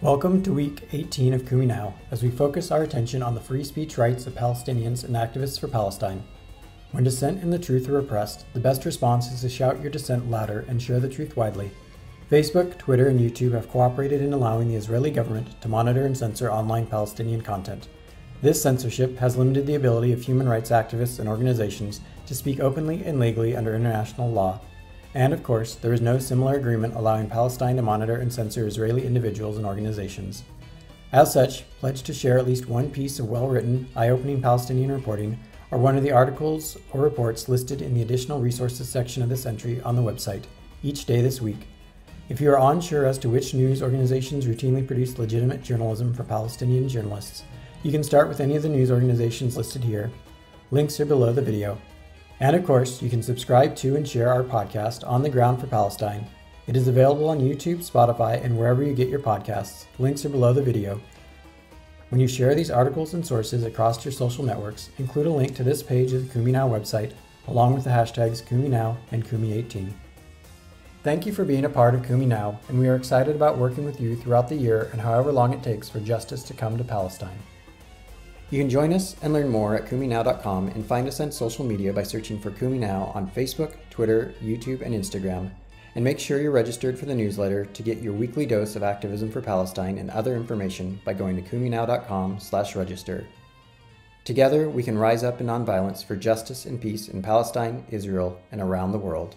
Welcome to week 18 of Kumi Now, as we focus our attention on the free speech rights of Palestinians and activists for Palestine. When dissent and the truth are oppressed, the best response is to shout your dissent louder and share the truth widely. Facebook, Twitter, and YouTube have cooperated in allowing the Israeli government to monitor and censor online Palestinian content. This censorship has limited the ability of human rights activists and organizations to speak openly and legally under international law. And of course, there is no similar agreement allowing Palestine to monitor and censor Israeli individuals and organizations. As such, pledge to share at least one piece of well written, eye opening Palestinian reporting or one of the articles or reports listed in the additional resources section of this entry on the website each day this week. If you are unsure as to which news organizations routinely produce legitimate journalism for Palestinian journalists, you can start with any of the news organizations listed here. Links are below the video. And of course, you can subscribe to and share our podcast, On the Ground for Palestine. It is available on YouTube, Spotify, and wherever you get your podcasts. Links are below the video. When you share these articles and sources across your social networks, include a link to this page of the Kumi Now website, along with the hashtags Kumi Now and Kumi18. Thank you for being a part of Kumi Now, and we are excited about working with you throughout the year and however long it takes for justice to come to Palestine. You can join us and learn more at kuminow.com and find us on social media by searching for Kumi Now on Facebook, Twitter, YouTube, and Instagram. And make sure you're registered for the newsletter to get your weekly dose of activism for Palestine and other information by going to kuminow.com/register. Together, we can rise up in nonviolence for justice and peace in Palestine, Israel, and around the world.